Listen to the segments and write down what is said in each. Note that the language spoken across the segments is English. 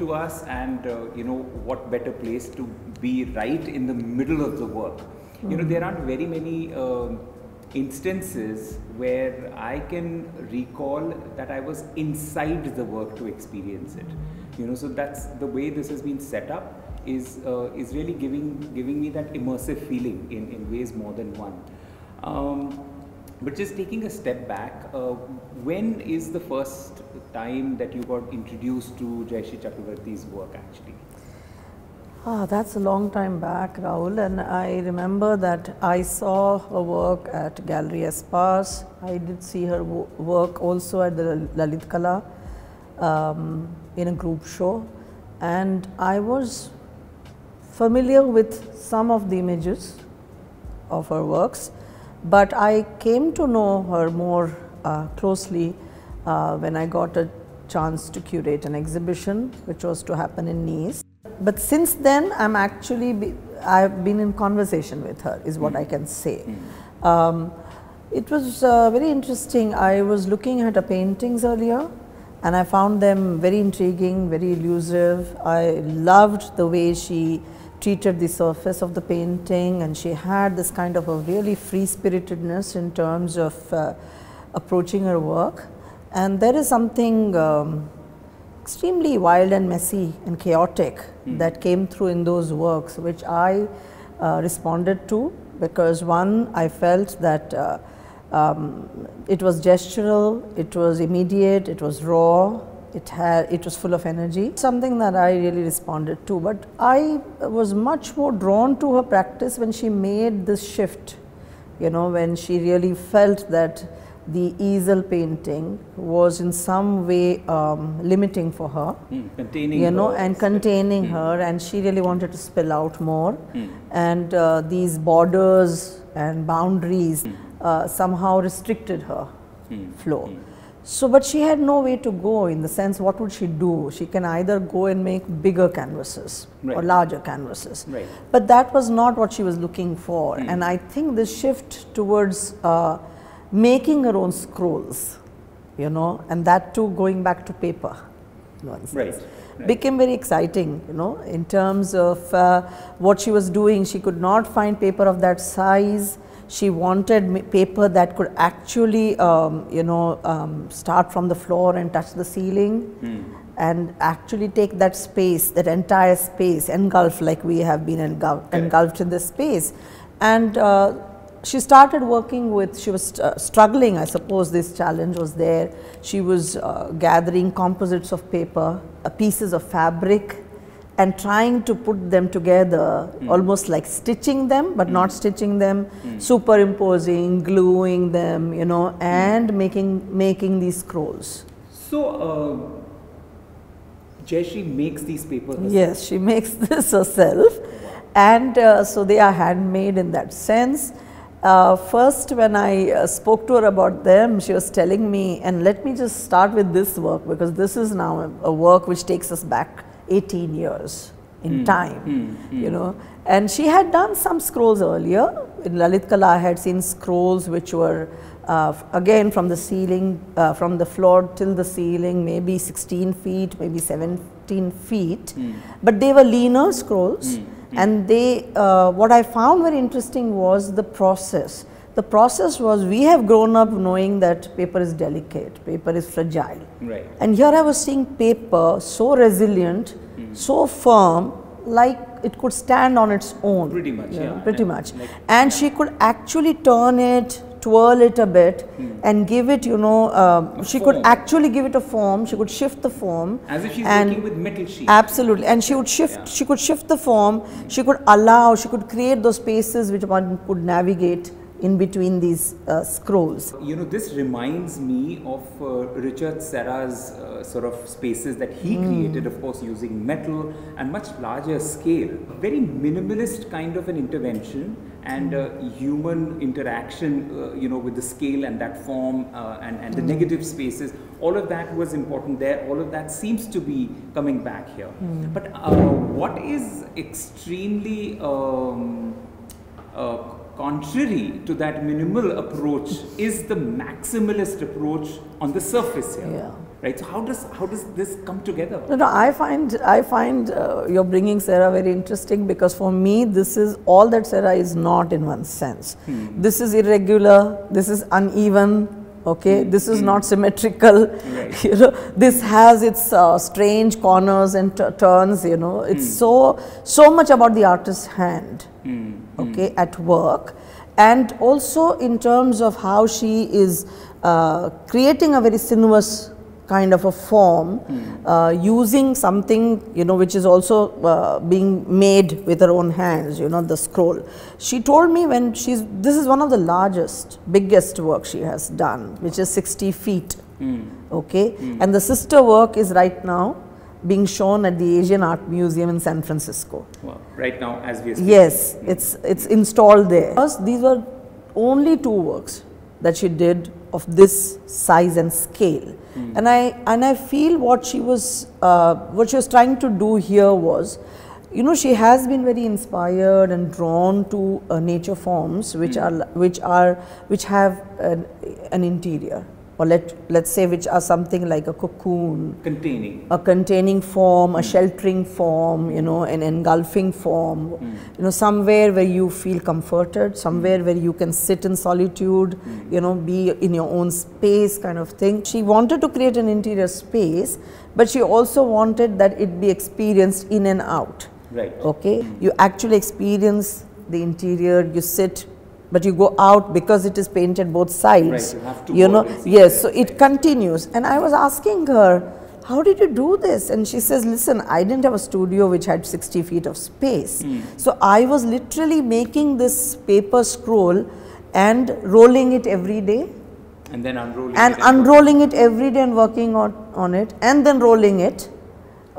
uh, to us, and uh, you know what better place to be right in the middle of the work. You know there aren't very many um instances where I can recall that I was inside the work to experience it. You know, so that's the way this has been set up is uh, is really giving giving me that immersive feeling in, in ways more than one. Um, but just taking a step back, uh, when is the first time that you got introduced to Jayashree Chakravarty's work actually? Ah, that's a long time back, Rahul, and I remember that I saw her work at Gallery Espace. I did see her wo- work also at the Lalit Kala um, in a group show, and I was familiar with some of the images of her works, but I came to know her more uh, closely uh, when I got a chance to curate an exhibition which was to happen in Nice. But since then, I'm actually be, I've been in conversation with her, is what I can say. Um, it was uh, very interesting. I was looking at her paintings earlier, and I found them very intriguing, very elusive. I loved the way she treated the surface of the painting, and she had this kind of a really free spiritedness in terms of uh, approaching her work. And there is something um, extremely wild and messy and chaotic that came through in those works, which I uh, responded to because one, I felt that uh, um, it was gestural, it was immediate, it was raw, it had it was full of energy. Something that I really responded to, but I was much more drawn to her practice when she made this shift. You know, when she really felt that the easel painting was in some way um, limiting for her. Hmm, containing you know and containing her and she really wanted to spill out more. And uh, these borders and boundaries uh, somehow restricted her flow so but she had no way to go in the sense what would she do? She can either go and make bigger canvases or larger canvases. Right. but that was not what she was looking for. And i think this shift towards uh, making her own scrolls you know and that too going back to paper nonsense. Right, right. became very exciting you know in terms of uh, what she was doing. She could not find paper of that size she wanted paper that could actually um, you know um, start from the floor and touch the ceiling and actually take that space that entire space engulf like we have been engulfed, engulfed in this space. And uh, she started working with she was uh, struggling i suppose this challenge was there. She was uh, gathering composites of paper uh, pieces of fabric and trying to put them together almost like stitching them but not stitching them superimposing gluing them you know and making making these scrolls So, uh, Jayashree makes these papers. herself. Yes, she makes this herself, and uh, so they are handmade in that sense. Uh, first, when I uh, spoke to her about them, she was telling me, and let me just start with this work because this is now a, a work which takes us back 18 years in time, you know. And she had done some scrolls earlier. In Lalit Kala, I had seen scrolls which were uh, again from the ceiling, uh, from the floor till the ceiling, maybe 16 feet, maybe 17 feet. But they were leaner scrolls, and they. Uh, what I found very interesting was the process. The process was we have grown up knowing that paper is delicate, paper is fragile. Right. And here I was seeing paper so resilient, so firm, like it could stand on its own. Pretty much, know, yeah. Pretty Like- much. like- and she could actually turn it, twirl it a bit, and give it, you know, uh, she could actually give it a form. She could shift the form. As if she's and working with metal sheets. Absolutely, and she would shift. Yeah. She could shift the form. She could allow. She could create those spaces which one could navigate in between these uh, scrolls. You know, this reminds me of uh, Richard Serra's uh, sort of spaces that he created, of course, using metal and much larger scale. Very minimalist kind of an intervention and uh, human interaction, uh, you know, with the scale and that form uh, and, and the negative spaces. All of that was important there. All of that seems to be coming back here. But uh, what is extremely um, uh, contrary to that minimal approach is the maximalist approach on the surface here. Yeah. right? So how does how does this come together? No, no, I find I find uh, you're bringing Serra very interesting because for me this is all that Serra is not in one sense. Hmm. This is irregular. This is uneven. Okay, Hmm. this is not symmetrical. Right. You know, this has its uh, strange corners and t- turns. You know, it's Hmm. so so much about the artist's hand. Okay, at work, and also in terms of how she is uh, creating a very sinuous kind of a form uh, using something you know which is also uh, being made with her own hands you know the scroll. She told me when she's this is one of the largest biggest work she has done which is 60 feet. Okay? And the sister work is right now being shown at the asian art museum in san francisco. Well, right now, as we are. Yes, it's it's installed there. Because these were only two works that she did of this size and scale, and I and I feel what she was uh, what she was trying to do here was, you know, she has been very inspired and drawn to uh, nature forms which are which are which have an, an interior or let let's say which are something like a cocoon containing. a containing form, a hmm. sheltering form, you know, an engulfing form, hmm. you know, somewhere where you feel comforted, somewhere hmm. where you can sit in solitude, you know, be in your own space kind of thing. She wanted to create an interior space, but she also wanted that it be experienced in and out. Right. Okay, you actually experience the interior, you sit. But you go out because it is painted both sides. Right, you have to you know, out and see yes. So it continues. And I was asking her, how did you do this? And she says, listen, I didn't have a studio which had 60 feet of space. Hmm. So I was literally making this paper scroll and rolling it every day And then unrolling and it and unrolling it every day and working on, on it and then rolling it.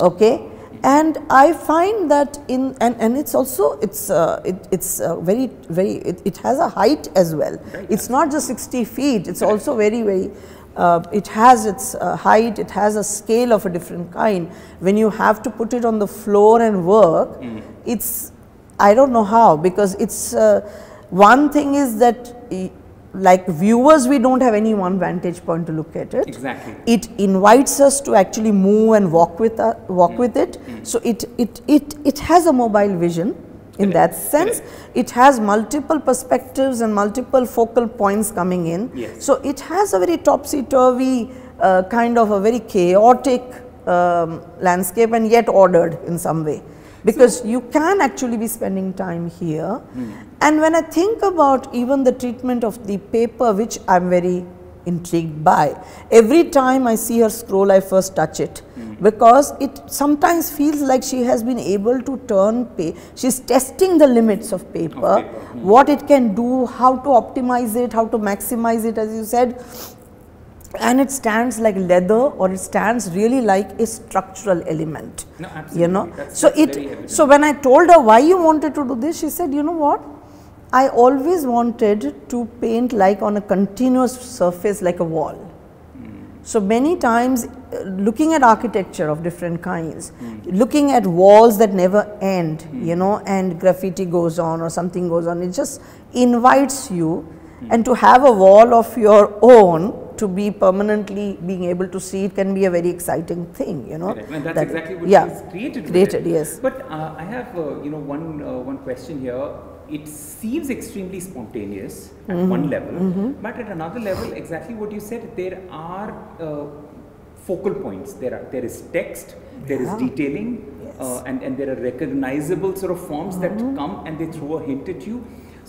Okay. And I find that in and, and it's also it's uh, it, it's uh, very very it, it has a height as well. It's not just 60 feet. It's also very very uh, it has its uh, height. It has a scale of a different kind. When you have to put it on the floor and work, it's I don't know how because it's uh, one thing is that like viewers we don't have any one vantage point to look at it. Exactly. it invites us to actually move and walk with uh, walk with it. So it it it it has a mobile vision in that sense. It has multiple perspectives and multiple focal points coming in. Yes. so it has a very topsy turvy uh, kind of a very chaotic um, landscape and yet ordered in some way because you can actually be spending time here. Hmm. And when i think about even the treatment of the paper which i'm very intrigued by every time i see her scroll i first touch it. Hmm. Because it sometimes feels like she has been able to turn she's testing the limits of paper, paper, hmm. what it can do how to optimize it how to maximize it as you said and it stands like leather or it stands really like a structural element No, absolutely. you know? That's- so that's it so when i told her why you wanted to do this she said you know what? I always wanted to paint like on a continuous surface like a wall. Hmm. So many times uh, looking at architecture of different kinds hmm. looking at walls that never end hmm. you know and graffiti goes on or something goes on it just invites you and to have a wall of your own to be permanently being able to see it can be a very exciting thing you know Correct. And that's that- exactly what yeah, she's created. created yes But uh, I have, uh, you know, one uh, one question here. It seems extremely spontaneous at Mm-hmm. one level, but at another level, exactly what you said. There are uh, focal points. There are there is text. There is Yeah. detailing, Yes. Mm-hmm. uh, and and there are recognizable sort of forms that come and they throw a hint at you.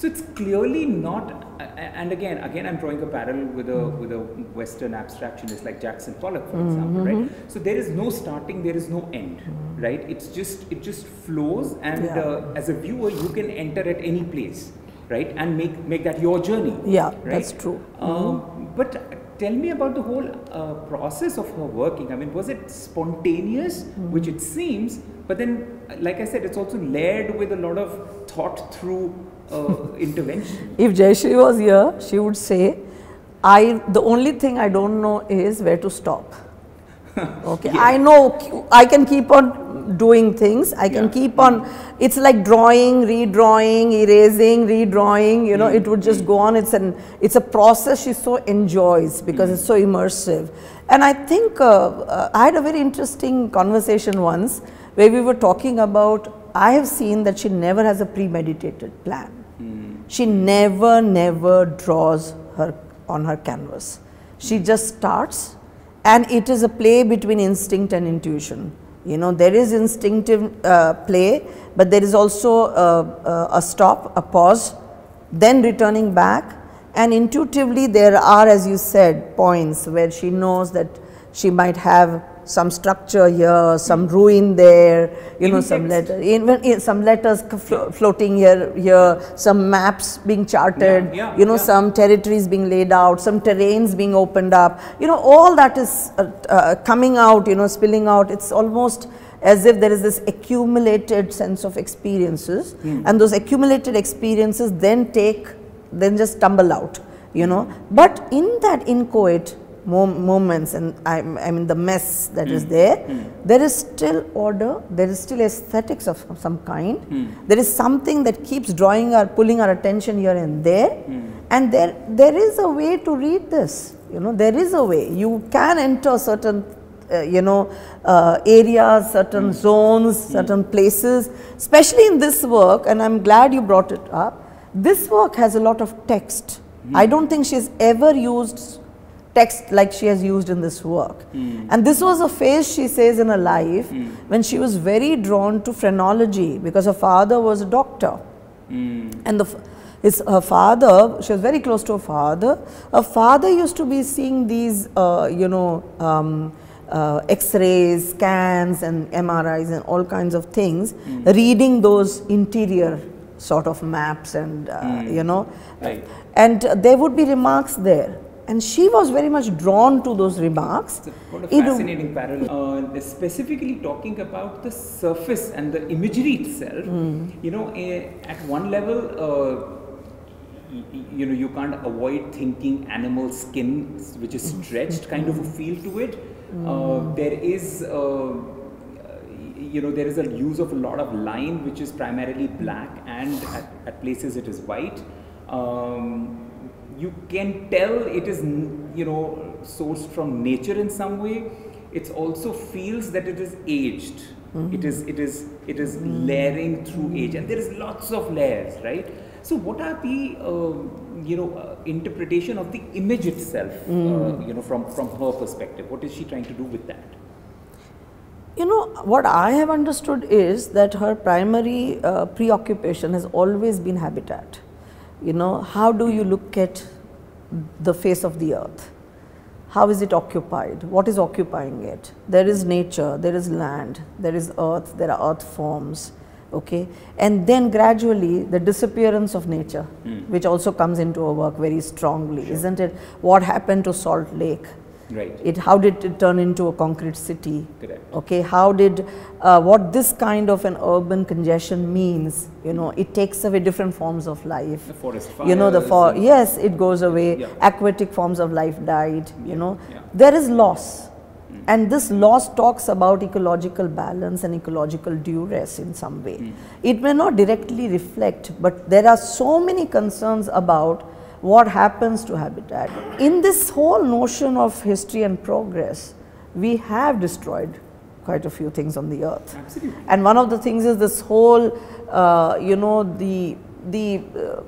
So it's clearly not. And again, again, I'm drawing a parallel with a Mm-hmm. with a Western abstractionist like Jackson Pollock, for example, right? So there is no starting, there is no end, right? It's just it just flows, and Yeah. uh, as a viewer, you can enter at any place, right? And make make that your journey. Yeah, right? that's true. Um, but tell me about the whole uh, process of her working. I mean, was it spontaneous, which it seems, but then, like I said, it's also layered with a lot of thought through uh, intervention. If Jayashree was here, she would say, I the only thing I don't know is where to stop. Okay, I know I can keep on doing things. I can Yeah. keep on, it's like drawing, redrawing, erasing, redrawing, you know, it would just go on. It's an, it's a process she so enjoys because it's so immersive. And I think uh, uh, I had a very interesting conversation once where we were talking about, I have seen that she never has a premeditated plan. She never, never draws her on her canvas. She just starts and it is a play between instinct and intuition. You know, there is instinctive uh, play, but there is also uh, uh, a stop, a pause, then returning back. And intuitively, there are, as you said, points where she knows that she might have some structure here, some ruin there, you know, some letter, even some letters flo- floating here, here, some maps being charted, Yeah, yeah, you know, yeah. some territories being laid out, some terrains being opened up, you know, all that is uh, uh, coming out, you know, spilling out. It's almost as if there is this accumulated sense of experiences, Hmm. and those accumulated experiences then take, then just tumble out, you know. But in that inchoate moments, and I, I mean the mess that is hmm. there, hmm. there is still order, there is still aesthetics of some kind, hmm. there is something that keeps drawing or pulling our attention here and there, and there, there is a way to read this, you know, there is a way. You can enter certain uh, you know, uh, areas, certain zones, certain places, especially in this work, and I'm glad you brought it up. This work has a lot of text. I don't think she's ever used text like she has used in this work. And this was a phase, she says, in her life when she was very drawn to phrenology because her father was a doctor. And the, his, her father, she was very close to her father. Her father used to be seeing these, uh, you know, um, uh, X-rays, scans, and MRIs, and all kinds of things, reading those interior sort of maps, and uh, you know, Right. and there would be remarks there. And she was very much drawn to those remarks. What a It- fascinating parallel. Uh, specifically talking about the surface and the imagery itself, you know, eh, at one level, uh, you know, you can't avoid thinking animal skin, which is stretched, kind of a feel to it. Uh, there is. Uh, you know there is a use of a lot of line which is primarily black and at, at places it is white um, you can tell it is you know sourced from nature in some way. It also feels that it is aged. It is it is it is layering through age. And there is lots of layers right? So what are the uh, you know uh, interpretation of the image itself uh, you know from from her perspective? What is she trying to do with that? You know, what I have understood is that her primary uh, preoccupation has always been habitat. You know, how do you look at the face of the earth? How is it occupied? What is occupying it? There is nature, there is land, there is earth, there are earth forms. Okay, and then gradually the disappearance of nature, hmm. which also comes into her work very strongly, isn't it? What happened to Salt Lake? Right It, how did it turn into a concrete city? Correct. Okay, how did, uh, what this kind of an urban congestion means, you know, it takes away different forms of life. The forest You know, the for, yes, it goes away, Yeah. aquatic forms of life died, you Yeah, know. yeah. There is loss. And this loss talks about ecological balance and ecological duress in some way. It may not directly reflect, but there are so many concerns about what happens to habitat. In this whole notion of history and progress, we have destroyed quite a few things on the earth. Absolutely. And one of the things is this whole, uh, you know, the the uh,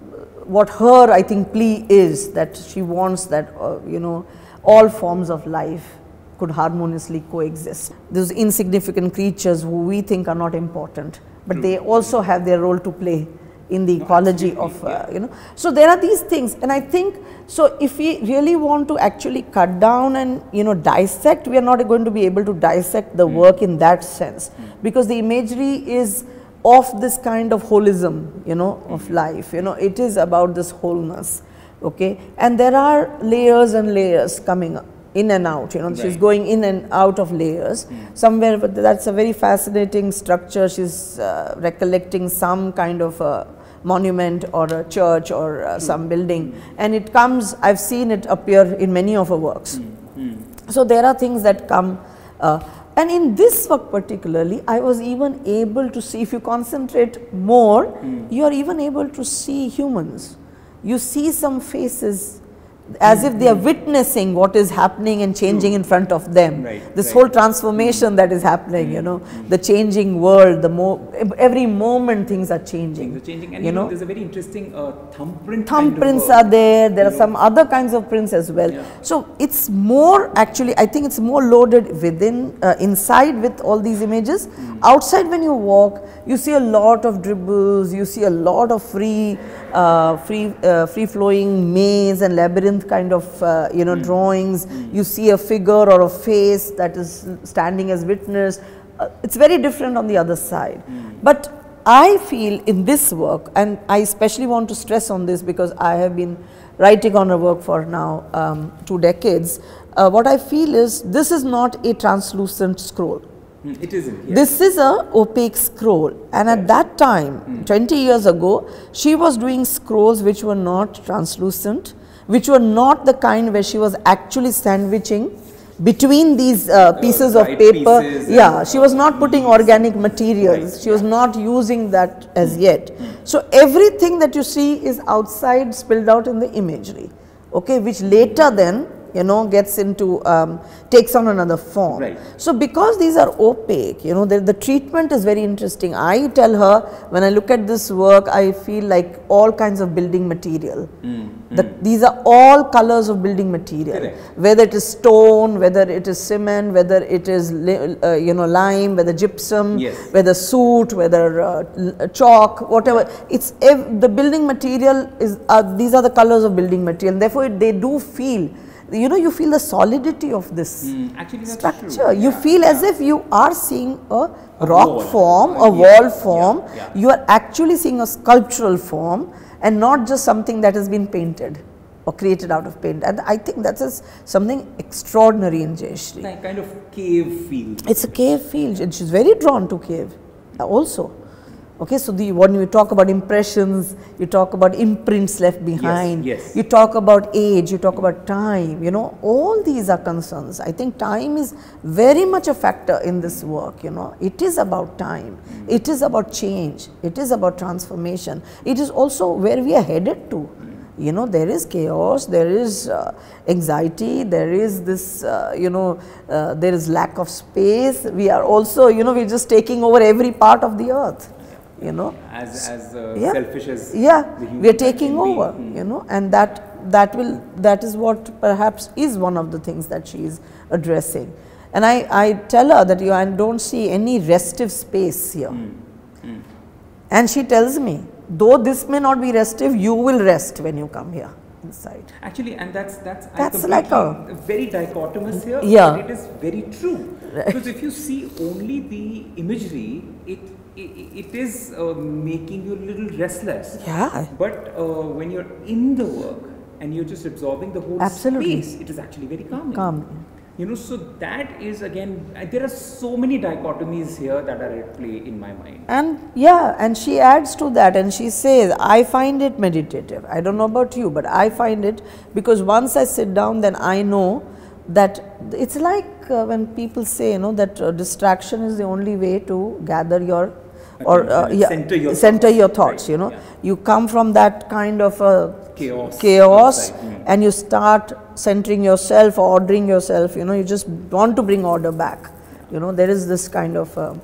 what her I think plea is that she wants that uh, you know all forms of life could harmoniously coexist. Those insignificant creatures who we think are not important, but they also have their role to play in the No, ecology absolutely, of uh, you know. So there are these things, and I think so. If we really want to actually cut down and you know dissect, we are not going to be able to dissect the hmm. work in that sense hmm. because the imagery is of this kind of holism, you know, of hmm. life. You know, it is about this wholeness, okay. And there are layers and layers coming up in and out. You know, she's going in and out of layers somewhere. But that's a very fascinating structure. She's uh, recollecting some kind of a monument or a church or uh, some building, and it comes. I've seen it appear in many of her works. So there are things that come. Uh, and in this work particularly, I was even able to see, if you concentrate more, Hmm. you are even able to see humans. You see some faces as if they are witnessing what is happening and changing in front of them. Right, this right. whole transformation that is happening, you know, the changing world, the mo every moment things are changing. Things are changing, and you know, there's a very interesting uh, thumbprint. thumb kind of, are there there are some other kinds of prints as well Yeah. so it's more actually i think it's more loaded within uh, inside with all these images Hmm. outside when you walk you see a lot of dribbles you see a lot of free uh, free uh, free flowing maze and labyrinth kind of uh, you know drawings you see a figure or a face that is standing as witness uh, it's very different on the other side Hmm. but I feel in this work, and I especially want to stress on this because I have been writing on a work for now um, two decades. Uh, what I feel is this is not a translucent scroll. Hmm, It isn't. Yes. This is a opaque scroll, and at that time, 20 years ago, she was doing scrolls which were not translucent, which were not the kind where she was actually sandwiching between these uh, pieces of paper. pieces Yeah, she was not putting organic materials. Right, She was not using that as yet. So everything that you see is outside spilled out in the imagery, okay, which later then you know gets into um, takes on another form. Right. So because these are opaque, you know, the, the treatment is very interesting. I tell her when I look at this work, I feel like all kinds of building material. The, these are all colors of building material, Correct. whether it is stone, whether it is cement, whether it is uh, you know lime, whether gypsum, Yes. whether soot, whether uh, chalk, whatever. It's ev- the building material is uh, these are the colors of building material. Therefore, they do feel. You know, you feel the solidity of this Hmm, Actually, structure. true. You Yeah, feel as if you are seeing a rock wall. form, a yeah, wall form. yeah. You are actually seeing a sculptural form and not just something that has been painted or created out of paint. And I think that is something extraordinary in Jayashree. Like kind of cave feel. It's a cave field and she's very drawn to cave also. Okay, so the when you talk about impressions, you talk about imprints left behind. yes. You talk about age, you talk about time. You know, all these are concerns. I think time is very much a factor in this work. You know, it is about time. It is about change. It is about transformation. It is also where we are headed to. You know, there is chaos, there is uh, anxiety, there is this, uh, you know, uh, there is lack of space. We are also, you know, we're just taking over every part of the earth. You know, As as uh, Yeah. selfish as yeah we are taking be. over Hmm. you know and that that will that is what perhaps is one of the things that she is addressing and i i tell her that you I don't see any restive space here Hmm. and she tells me though this may not be restive you will rest when you come here inside Actually, and that's that's I That's like completely- very dichotomous here. Yeah. but it is very true because if you see only the imagery, it it, is uh, making you a little restless. yeah But uh, when you're in the work and you're just absorbing the whole Absolutely. space, it is actually very calming. Calming. You know, so that is again, there are so many dichotomies here that are at play in my mind. And yeah, and she adds to that and she says, I find it meditative. I don't know about you, but I find it because once I sit down, then I know that it's like uh, when people say, you know, that uh, distraction is the only way to gather your or uh, yeah, center your center thoughts. your thoughts, Right, you know. yeah. You come from that kind of a Chaos chaos outside, mm. and you start centering yourself, ordering yourself, you know, you just want to bring order back. You know, there is this kind of uh,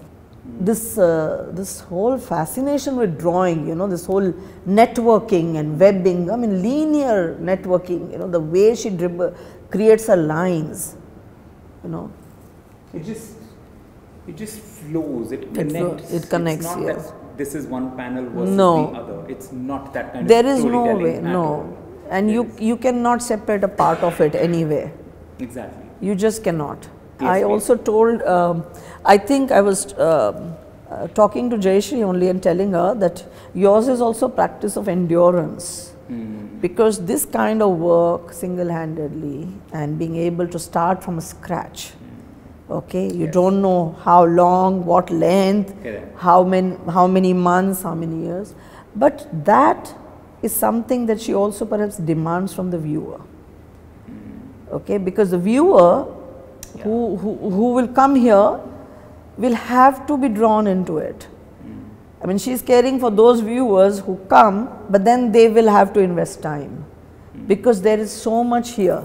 this uh, this whole fascination with drawing, you know, this whole networking and webbing. I mean, linear networking. You know, the way she dribble creates her lines. You know, It just it just flows. It connects. it connects, It's not yes. that this is one panel versus No. the other. It's not that kind there of is no way, no, all. and There you is- you cannot separate a part of it anyway. exactly. You just cannot. Yes, I yes. also told, um, I think I was um, uh, talking to Jayashree only and telling her that yours is also practice of endurance. Hmm. Because this kind of work single handedly and being able to start from scratch, okay, you. Yes. don't know how long, what length, Correct. how many, how many months, how many years, but that is something that she also perhaps demands from the viewer mm. okay because the viewer Yeah. who, who, who will come here will have to be drawn into it. Mm. I mean, she's caring for those viewers who come, but then they will have to invest time mm. because there is so much here.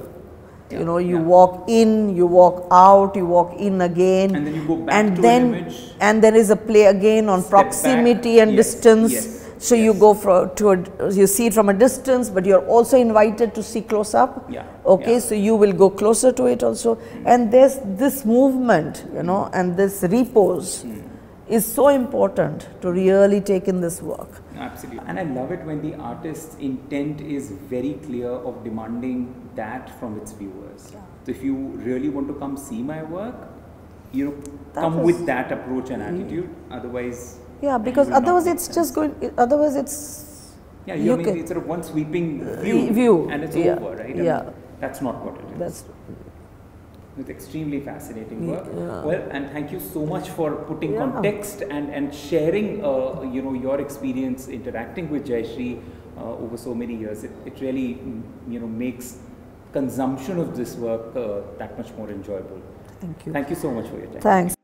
Yeah, You know, you yeah. walk in, you walk out, you walk in again, And then you go back and to an then image. and there is a play again on Step back. proximity and Yes, distance. yes, So you go for, to a, you see it from a distance, but you're also invited to see close up. Yeah, Okay, yeah. so you will go closer to it also, and there's this movement, you know, and this repose Hmm. is so important to really take in this work. Absolutely. And I love it when the artist's intent is very clear of demanding that from its viewers. So if you really want to come see my work, you know, That come is- with that approach and attitude. Mm. Otherwise, Yeah, because otherwise it's sense. just going. Otherwise it's Yeah, you you mean it's sort of one sweeping uh, view, view, and it's yeah, over, right? I yeah. mean, that's not what it is. that's It's extremely fascinating work. Yeah. Well, and thank you so much for putting Yeah. context and, and sharing, uh, you know, your experience interacting with Jayashree uh, over so many years. It, it really, mm, you know, makes consumption of this work uh, that much more enjoyable. thank you. Thank you so much for your time. Thanks.